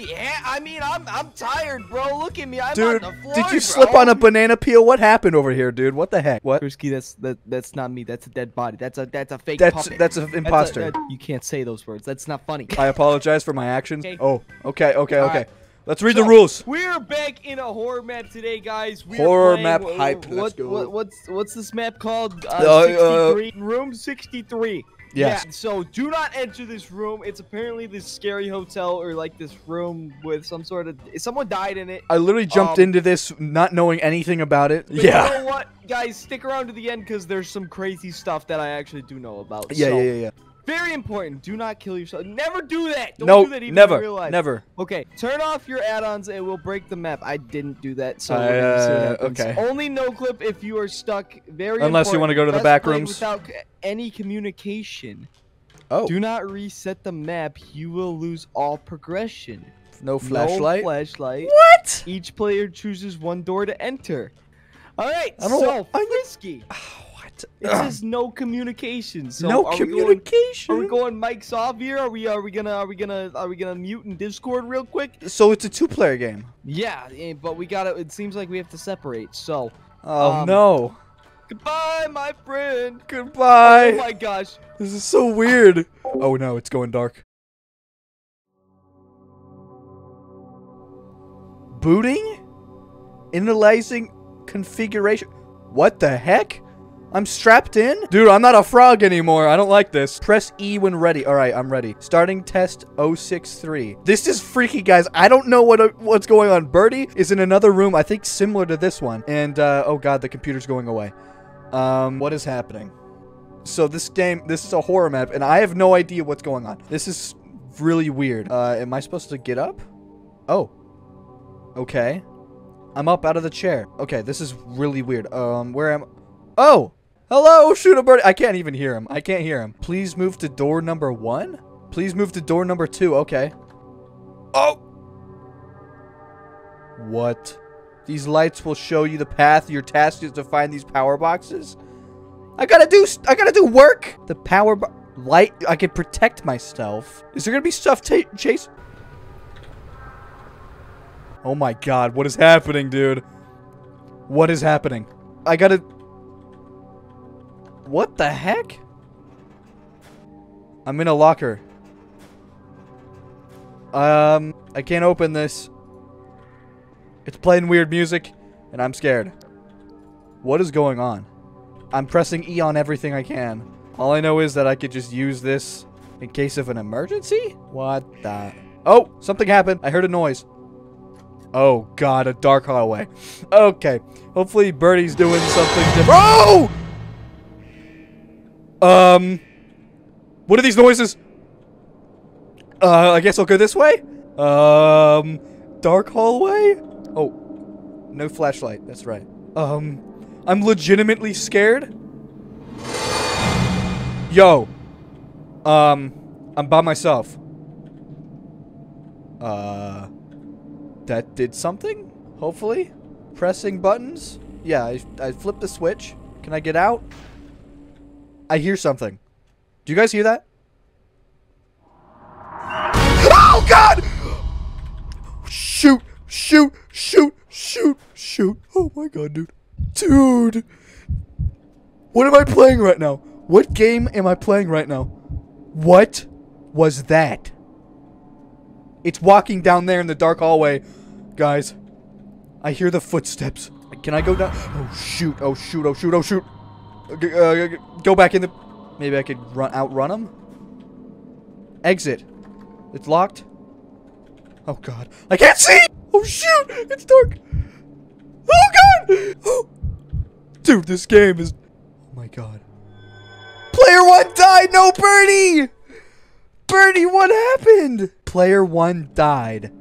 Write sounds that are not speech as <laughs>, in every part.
really. Ha- I mean, I'm I'm tired, bro. Look at me. I'm Dude, on the floor. did you bro. slip on a banana peel? What happened over here, dude? What the heck? What? Frizky, that's that that's not me. That's a dead body. That's a that's a fake That's puppet. that's an That's a- imposter. that- you can't say those words. That's not funny. I apologize for my actions. Okay. Oh, okay, okay, All okay. right. Let's read So, the rules. We're back in a horror map today, guys. We're Horror playing- map wh- wh- hype. What, Let's go. what what's what's this map called? Uh, Uh, uh, 63. room 63. Yes. Yeah, so do not enter this room. It's apparently this scary hotel or like this room with some sort of someone died in it. I literally jumped Um, into this not knowing anything about it. Yeah. You know what, guys? Stick around to the end because there's some crazy stuff that I actually do know about. Yeah, So, yeah, yeah, yeah. Very important. Do not kill yourself. Never do that. Don't No, do that even never, in real life. never. Okay, turn off your add-ons and we'll break the map. I didn't do that, so Uh, we're gonna see what okay. Only no clip if you are stuck. Very Unless you wanna go to the back rooms. without any communication. Oh, Do not reset the map. You will lose all progression. no flashlight. No flashlight. what? Each player chooses one door to enter. All right, I don't so I- Frizky. <sighs> what? It says no communication. So no are we going- communication. Are we going mics off here? Are we are we gonna are we gonna are we gonna mute in Discord real quick? so it's a two-player game. Yeah, eh, but we gotta. It seems like we have to separate. So Oh Um, no. goodbye, my friend. Goodbye. Oh my gosh. This is so weird. Oh no, it's going dark. Booting? Initializing configuration. What the heck? I'm strapped in? Dude, I'm not a frog anymore. I don't like this. Press E when ready. All right, I'm ready. Starting test 063. This is freaky, guys. I don't know what what's going on. Birdie is in another room, I think similar to this one. And, uh, oh god, the computer's going away. Um, what is happening? So this game, this is a horror map, and I have no idea what's going on. This is really weird. Uh, am I supposed to get up? Oh. Okay. I'm up out of the chair. Okay, this is really weird. Um, where am... Oh! Hello, shoot a bird. I can't even hear him. I can't hear him. Please move to door number one? Please move to door number two. Okay. Oh! What? These lights will show you the path. Your task is to find these power boxes. I gotta do. I gotta do work. The power light. I can protect myself. Is there gonna be stuff chase? Oh my god! What is happening, dude? What is happening? I gotta. What the heck? I'm in a locker. Um, I can't open this. It's playing weird music, and I'm scared. What is going on? I'm pressing E on everything I can. All I know is that I could just use this in case of an emergency? What the? Oh, something happened. I heard a noise. Oh, God, a dark hallway. <laughs> Okay. Hopefully Birdie's doing something different. Oh! Um, what are these noises? Uh, I guess I'll go this way? Um, dark hallway? Oh, no flashlight. That's right. Um, I'm legitimately scared. Yo. Um, I'm by myself. Uh, that did something? Hopefully? Pressing buttons? Yeah, I, I flipped the switch. Can I get out? I hear something. Do you guys hear that? Oh, God! Shoot! Shoot! Shoot! Shoot! Shoot! Oh my god, dude. Dude! What am I playing right now? What game am I playing right now? What was that? It's walking down there in the dark hallway. Guys, I hear the footsteps. Can I go down? Oh, shoot. Oh, shoot. Oh, shoot. Oh, shoot. Uh, go back in the... Maybe I could run outrun him? Exit. It's locked. Oh, God. I can't see! Oh, shoot! It's dark. Oh, God! Oh. Dude, this game is... Oh, my God. Player one died! No, Birdie! Birdie, what happened? Player one died.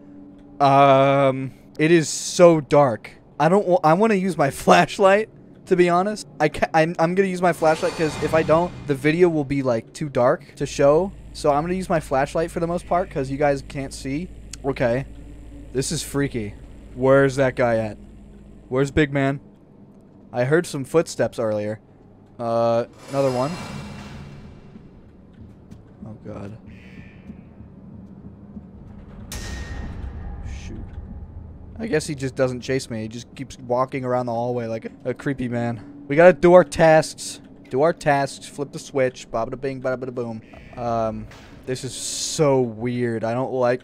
Um, it is so dark. I don't. I want to use my <laughs> flashlight. To be honest, I I'm, I'm gonna use my flashlight because if I don't, the video will be like too dark to show. So I'm gonna use my flashlight for the most part because you guys can't see. Okay, this is freaky. Where's that guy at? Where's Big Man? I heard some footsteps earlier. Uh, another one. Oh God. I guess he just doesn't chase me. He just keeps walking around the hallway like a, a creepy man. We gotta do our tasks. Do our tasks. Flip the switch. Bada bing, bada bada boom. Um, this is so weird. I don't like.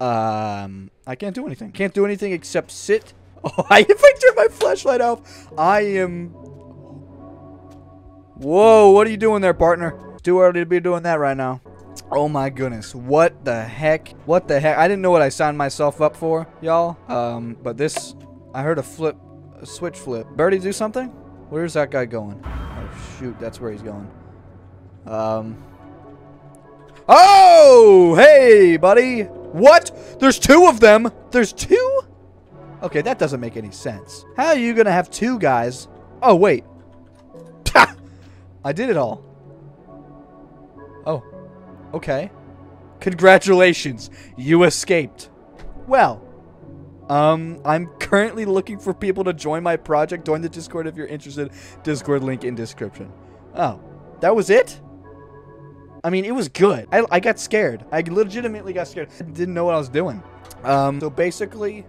Um, I can't do anything. Can't do anything except sit. <laughs> Oh, I, if I turn my flashlight off, I am. Whoa! What are you doing there, partner? Too early to be doing that right now. Oh my goodness. What the heck? What the heck? I didn't know what I signed myself up for, y'all. Um, but this, I heard a flip, a switch flip. Birdie, do something? Where's that guy going? Oh shoot, that's where he's going. Um. Oh, hey, buddy. What? There's two of them. There's two? Okay, that doesn't make any sense. How are you gonna have two guys? Oh wait. <laughs> I did it all. Okay. Congratulations. You escaped. Well, um, I'm currently looking for people to join my project. Join the Discord if you're interested. Discord link in description. Oh, that was it? I mean, it was good. I, I got scared. I legitimately got scared. I didn't know what I was doing. Um, so basically...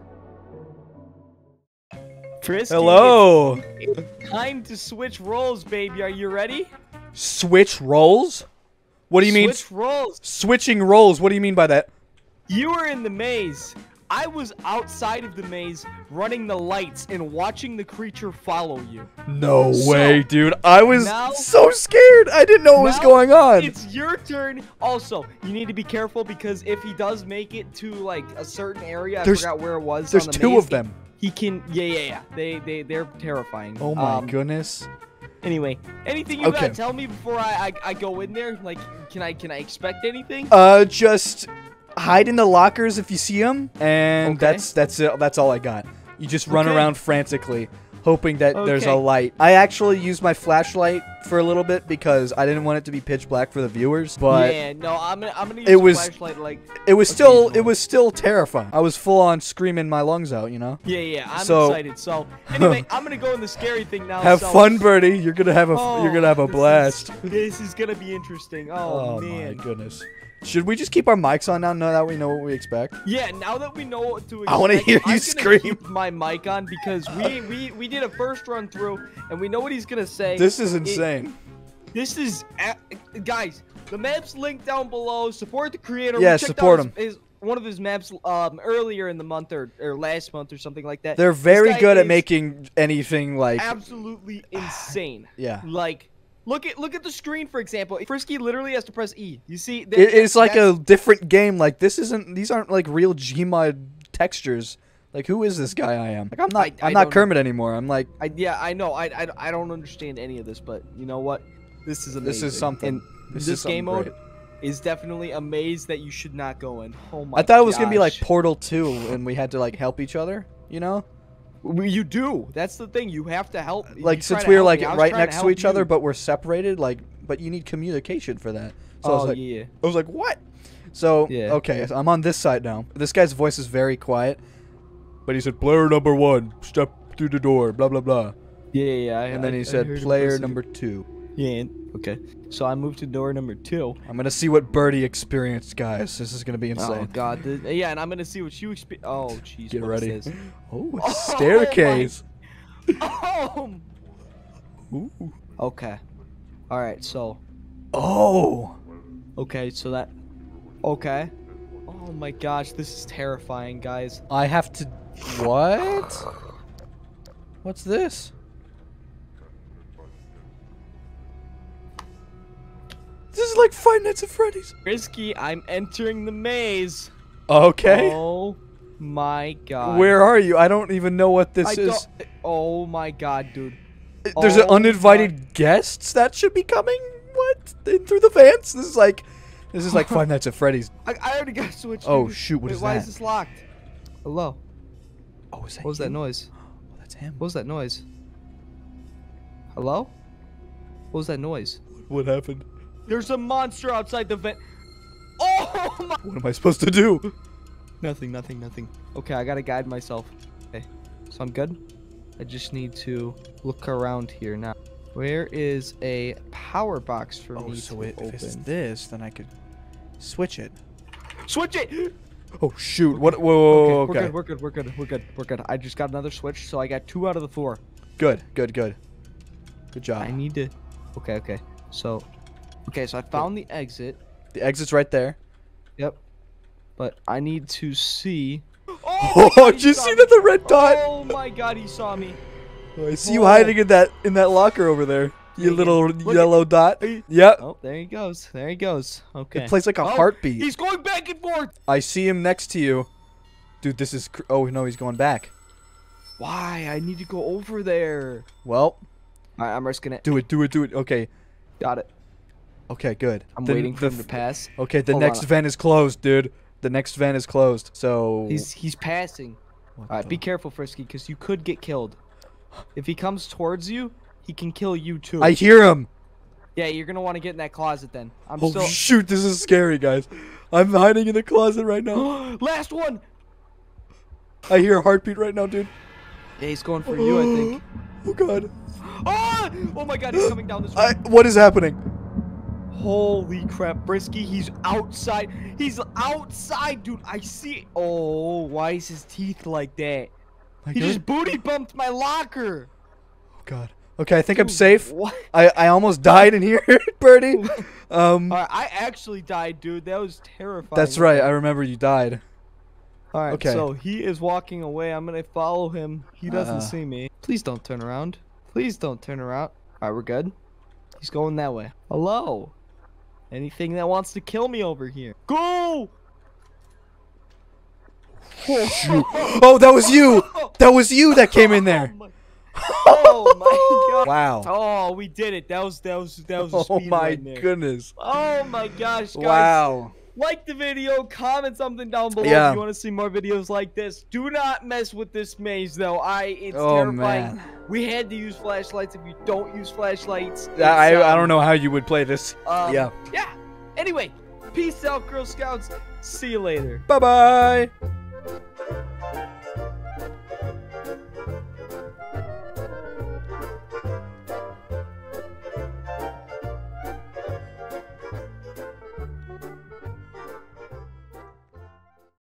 Frizky, Hello! It's, it's time to switch roles, baby. Are you ready? Switch roles? What do you mean? Switch roles. Switching roles. What do you mean by that? You were in the maze. I was outside of the maze, running the lights and watching the creature follow you. No So, way, dude. I was now- so scared. I didn't know what was going on. It's your turn. Also, you need to be careful because if he does make it to like a certain area, I forgot where it was. There's on the two maze, of them. He can. Yeah, yeah, yeah. They, they, they're terrifying. Oh my Um, goodness. Anyway, anything you Okay. gotta tell me before I, I, I go in there? Like, can I, can I expect anything? Uh, just hide in the lockers if you see them, and Okay. that's that's it. That's all I got. You just run Okay. around frantically, hoping that there's a light. I actually use my flashlight for a little bit because I didn't want it to be pitch black for the viewers, but yeah, no, I'm gonna, I'm gonna use it a was- flashlight. Like, it was still it was still terrifying. I was full on screaming my lungs out. You know. yeah, yeah. I'm So- excited. So, anyway, <laughs> I'm gonna go in the scary thing now. Have so- fun, Birdie. You're gonna have a Oh, you're gonna have a this blast. Is, this is gonna be interesting. Oh, Oh, man. my goodness. Should we just keep our mics on now? Now that we know what we expect. Yeah, now that we know what to expect, I wanna hear you scream. keep my mic on because we, we we did a first run through and we know what he's gonna say. This is It- insane. this is guys. The map's linked down below. Support the creator. Yeah, support out him. His, one of his maps um earlier in the month or, or last month or something like that. They're very good at making anything like absolutely <sighs> insane. yeah. Like. Look at look at the screen for example. Frizky literally has to press E. You see, It, it's like a different game. Like this isn't. These aren't like real Gmod textures. Like who is this guy? I am. Like I'm not. I- I, I am not know. Kermit anymore. I'm like I, yeah, I know. I, I, I don't understand any of this, but you know what? This is amazing. this is something. And this, this, is game mode great. is definitely a maze that you should not go in. Oh my! I thought it was gonna be like. Portal 2, and we had to like help each other. You know, you do. That's the thing. You have to help. like since we were like. Right next to help each other, but we're separated. Like, but you need communication for that. So I oh was like, yeah. I was like, what? So Yeah. okay, so I'm on this side now. This guy's voice is very quiet, but he said, "Player number one, step through the door." Blah blah blah. Yeah, yeah. yeah, I, And then he I said, "Player number two. Yeah. Okay. So I moved to door number two. I'm gonna see what Birdie experienced, guys. This is gonna be insane. Oh. God. the- yeah, and I'm gonna see what you experience. Oh jeez. Get ready. this? <laughs> Oh, Oh a staircase. Oh. Ooh. Okay. All right. So. Oh. Okay, so that. Okay. Oh my gosh, this is terrifying, guys. I have to. What? What's this? This is like Five Nights at Freddy's. Frizky, I'm entering the maze. Okay. Oh my god. Where are you? I don't even know what this I is. Oh my god, dude. Uh, there's Oh an uninvited guests that should be coming. What? In through the vents? This is like, this is like <laughs> Five Nights at Freddy's. I, I already got switched. Oh, shoot, what Wait, is why that? is this locked? Hello. Oh, is that What was that noise? <gasps> Oh, that's him. What was that noise? Hello? What was that noise? What happened? There's a monster outside the vent. Oh my. What am I supposed to do? Nothing, nothing, nothing. Okay, I gotta guide myself. Okay, so I'm good. I just need to look around here now. Where is a power box for Oh, me so to it, if it's open? this, then I could switch it. Switch it! Oh shoot! What? Whoa, whoa, whoa, okay. We're good. We're good. We're good. We're good. We're good. I just got another switch, so I got two out of the four. Good, good, good. Good job. I need to. Okay. Okay. So. Okay. So I found the exit. The exit's right there. Yep. But I need to see. <gasps> Oh, <laughs> did you see me. that the red dot? Oh my God! He saw me. Oh, I see you Oh. hiding in that in that locker over there. You little look at- yellow dot. Yep. Oh, there he goes. There he goes. Okay. It plays like a Oh, heartbeat. He's going back and forth. I see him next to you. Dude, this is. Cr- oh no, he's going back. Why? I need to go over there. Well, right, I'm risking it. do it, do it, do it. Okay, Got it. okay, good. I'm The- waiting for him to pass. Okay, the Hold next on. vent is closed, dude. The next vent is closed. So. He's he's passing. What All right, the- be careful, Frizky, because you could get killed. If he comes towards you, he can kill you too. I hear him. yeah, you're gonna want to get in that closet then. I'm Oh still. shoot! This is scary, guys. I'm hiding in the closet right now. <gasps> Last one. I hear a heartbeat right now, dude. Yeah, he's going for you, I think. <gasps> Oh god. <gasps> Ah! Oh my God, he's coming down this way. I, what is happening? Holy crap, Frizky, he's outside. He's outside, dude. I see. Oh, why is his teeth like that? My He god. just booty bumped my locker. Oh god. Okay, I think I'm safe. What? I, I almost died in here, <laughs> Birdie. <laughs> Um, right, I actually died, dude. That was terrifying. that's right. I remember you died. All right, Okay. so he is walking away. I'm gonna follow him. He doesn't Uh. see me. Please don't turn around. Please don't turn around. All right, we're good. He's going that way. Hello. Anything that wants to kill me over here? Go! <laughs> Oh, that was you. That was you that came in there. Oh my <laughs> god. Wow. Oh, we did it. That was that was that was Oh my goodness. Oh my gosh, guys. Wow. Like the video, comment something down below Yeah. if you want to see more videos like this. Do not mess with this maze though. I it's Oh, terrifying. man. We had to use flashlights. If you don't use flashlights, I, I um, don't know how you would play this. um, yeah. Yeah. Anyway, peace out, Girl Scouts. See you later. Bye bye.